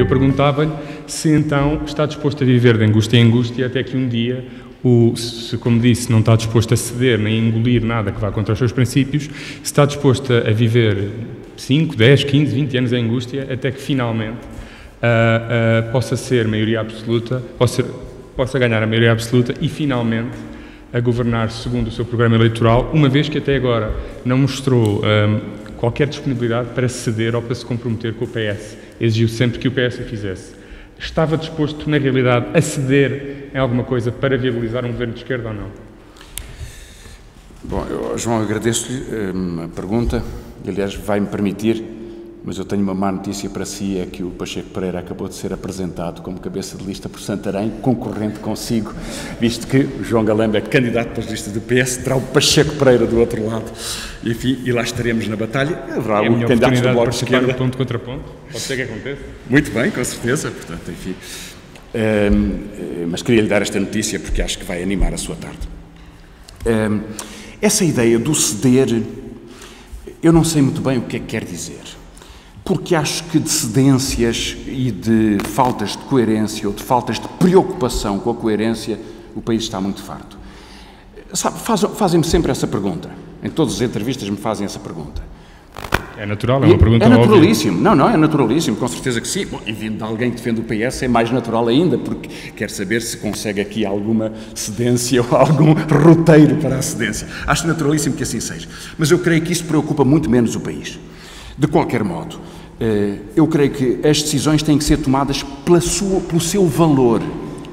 Eu perguntava-lhe se então está disposto a viver de angústia em angústia até que um dia o, se, como disse, não está disposto a ceder nem a engolir nada que vá contra os seus princípios, se está disposto a viver 5, 10, 15, 20 anos em angústia até que finalmente uh, uh, possa ser maioria absoluta, possa, possa ganhar a maioria absoluta e finalmente a governar segundo o seu programa eleitoral, uma vez que até agora não mostrou um, qualquer disponibilidade para ceder ou para se comprometer com o PS. Exigiu sempre que o PS o fizesse. Estava disposto, na realidade, a ceder em alguma coisa para viabilizar um governo de esquerda ou não? Bom, eu, João, agradeço-lhe hum, a pergunta. Aliás, vai-me permitir mas eu tenho uma má notícia para si, é que o Pacheco Pereira acabou de ser apresentado como cabeça de lista por Santarém, concorrente consigo, visto que o João Galamba é candidato para as listas do PS, terá o Pacheco Pereira do outro lado, enfim, e lá estaremos na batalha. Haverá é um candidato do Bloco de Esquerda. ponto contra ponto, pode ser que aconteça. Muito bem, com certeza, portanto, enfim. Um, mas queria lhe dar esta notícia porque acho que vai animar a sua tarde. Um, essa ideia do ceder, eu não sei muito bem o que é que quer dizer porque acho que de cedências e de faltas de coerência ou de faltas de preocupação com a coerência o país está muito farto. Sabe, fazem-me sempre essa pergunta. Em todas as entrevistas me fazem essa pergunta. É natural, é uma pergunta É naturalíssimo. Óbvia. Não, não, é naturalíssimo, com certeza que sim. Bom, e vindo de alguém que defende o PS é mais natural ainda, porque quer saber se consegue aqui alguma cedência ou algum roteiro para a cedência. Acho naturalíssimo que assim seja. Mas eu creio que isso preocupa muito menos o país. De qualquer modo, eu creio que as decisões têm que ser tomadas pela sua, pelo seu valor,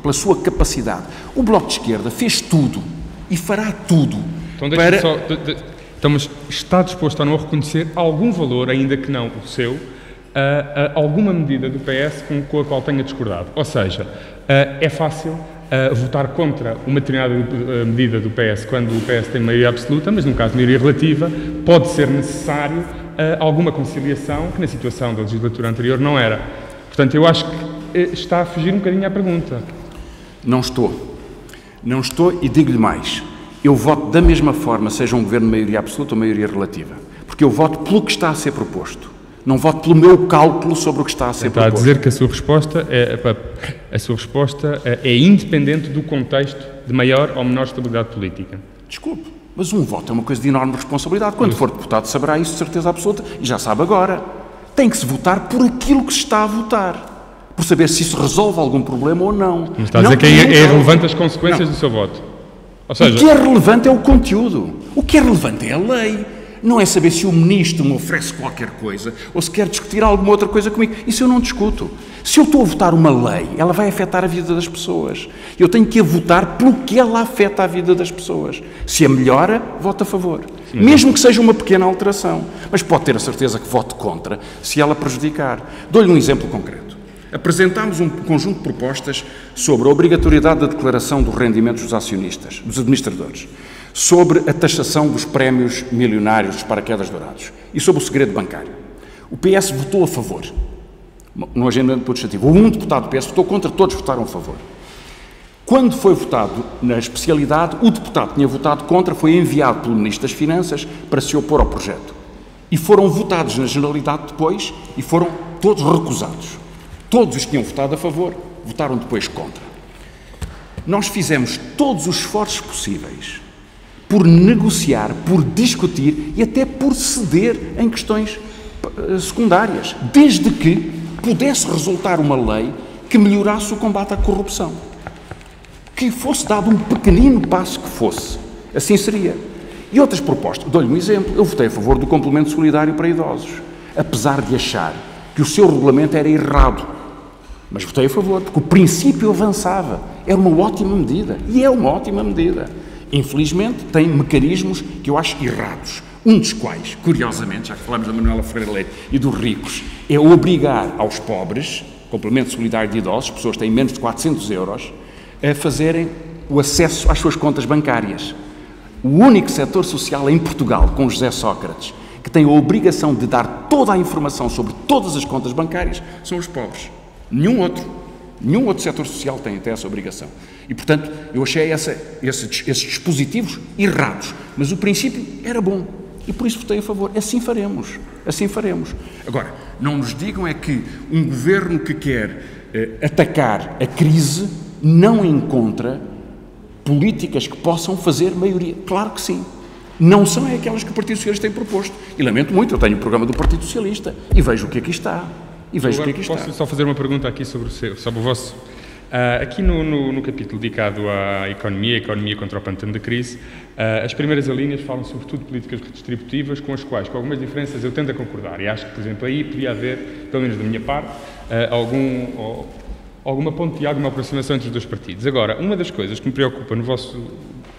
pela sua capacidade. O Bloco de Esquerda fez tudo e fará tudo então, para... Só, de, de, então, mas está disposto a não reconhecer algum valor, ainda que não o seu, a, a alguma medida do PS com, com, a qual tenha discordado? Ou seja, a, é fácil a, votar contra uma determinada medida do PS quando o PS tem maioria absoluta, mas no caso de maioria relativa, pode ser necessário alguma conciliação que na situação da legislatura anterior não era. Portanto, eu acho que eh, está a fugir um bocadinho à pergunta. Não estou. Não estou e digo-lhe mais. Eu voto da mesma forma, seja um governo de maioria absoluta ou maioria relativa. Porque eu voto pelo que está a ser proposto. Não voto pelo meu cálculo sobre o que está a ser está proposto. Está a dizer que a sua resposta é, a sua resposta é, é independente do contexto de maior ou menor estabilidade política. Desculpe. Mas um voto é uma coisa de enorme responsabilidade. Quando for deputado saberá isso de certeza absoluta e já sabe agora. Tem que se votar por aquilo que se está a votar. Por saber se isso resolve algum problema ou não. Mas está a dizer não, que é, é irrelevante as consequências não. do seu voto. Seja... O que é relevante é o conteúdo. O que é relevante é a lei não é saber se o ministro me oferece qualquer coisa ou se quer discutir alguma outra coisa comigo. Isso eu não discuto. Se eu estou a votar uma lei, ela vai afetar a vida das pessoas. Eu tenho que a votar pelo que ela afeta a vida das pessoas. Se a melhora, voto a favor. Sim, Mesmo que seja uma pequena alteração. Mas pode ter a certeza que voto contra se ela prejudicar. Dou-lhe um exemplo concreto. Apresentámos um conjunto de propostas sobre a obrigatoriedade da declaração dos rendimentos dos acionistas, dos administradores sobre a taxação dos prémios milionários dos paraquedas dourados e sobre o segredo bancário. O PS votou a favor no agendamento legislativo. Um deputado do PS votou contra, todos votaram a favor. Quando foi votado na especialidade, o deputado que tinha votado contra foi enviado pelo Ministro das Finanças para se opor ao projeto. E foram votados na generalidade depois e foram todos recusados. Todos os que tinham votado a favor votaram depois contra. Nós fizemos todos os esforços possíveis por negociar, por discutir e até por ceder em questões eh, secundárias, desde que pudesse resultar uma lei que melhorasse o combate à corrupção. Que fosse dado um pequenino passo que fosse. Assim seria. E outras propostas. Dou-lhe um exemplo. Eu votei a favor do complemento solidário para idosos, apesar de achar que o seu regulamento era errado. Mas votei a favor, porque o princípio avançava. Era uma ótima medida. E é uma ótima medida. Infelizmente, tem mecanismos que eu acho errados. Um dos quais, curiosamente, já que falamos da Manuela Ferreira Leite e dos ricos, é obrigar aos pobres, complemento solidário de idosos, pessoas que têm menos de 400 euros, a fazerem o acesso às suas contas bancárias. O único setor social em Portugal, com José Sócrates, que tem a obrigação de dar toda a informação sobre todas as contas bancárias, são os pobres. Nenhum outro. Nenhum outro setor social tem até essa obrigação. E, portanto, eu achei essa, esses, esses dispositivos errados. Mas o princípio era bom. e por isso votei a favor. Assim faremos, assim faremos. Agora, não nos digam é que um governo que quer eh, atacar a crise não encontra políticas que possam fazer maioria. Claro que sim. Não são é aquelas que o Partido Socialista tem proposto. E lamento muito, eu tenho o programa do Partido Socialista e vejo o que aqui está. E vejo o que aqui posso está. só fazer uma pergunta aqui sobre o, seu, sobre o vosso. Uh, aqui no, no, no, capítulo dedicado à economia, economia contra o pântano da crise, uh, as primeiras linhas falam sobretudo de políticas redistributivas, com as quais, com algumas diferenças, eu tendo a concordar. E acho que, por exemplo, aí podia haver, pelo menos da minha parte, uh, algum, alguma ponte e alguma aproximação entre os dois partidos. Agora, uma das coisas que me preocupa no vosso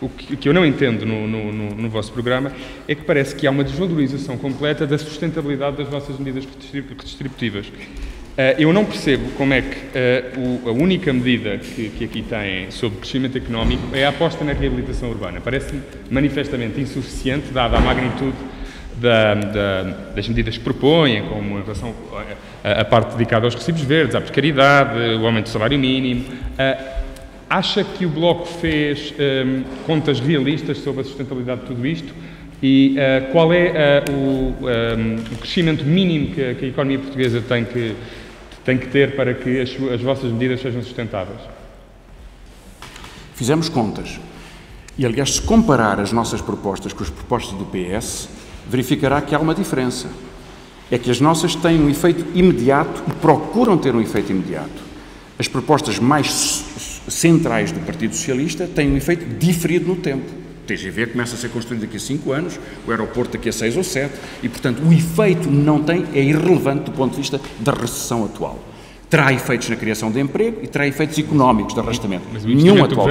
o que, que eu não entendo no, no, no, no, vosso programa é que parece que há uma desvalorização completa da sustentabilidade das vossas medidas redistributivas. Uh, eu não percebo como é que uh, o, a única medida que, que, aqui tem sobre crescimento económico é a aposta na reabilitação urbana. Parece-me manifestamente insuficiente, dada a magnitude da, da, das medidas que propõem, como em relação à parte dedicada aos recibos verdes, à precariedade, o aumento do salário mínimo. Uh, Acha que o Bloco fez um, contas realistas sobre a sustentabilidade de tudo isto? E uh, qual é uh, o, um, o, crescimento mínimo que, que, a economia portuguesa tem que, tem que ter para que as, as vossas medidas sejam sustentáveis? Fizemos contas. E, aliás, se comparar as nossas propostas com as propostas do PS, verificará que há uma diferença. É que as nossas têm um efeito imediato e procuram ter um efeito imediato. As propostas mais centrais do Partido Socialista têm um efeito diferido no tempo. O TGV começa a ser construído daqui a 5 anos, o aeroporto daqui a 6 ou 7, e, portanto, o efeito não tem, é irrelevante do ponto de vista da recessão atual. Terá efeitos na criação de emprego e terá efeitos económicos de arrastamento. Mas o Nenhum atual.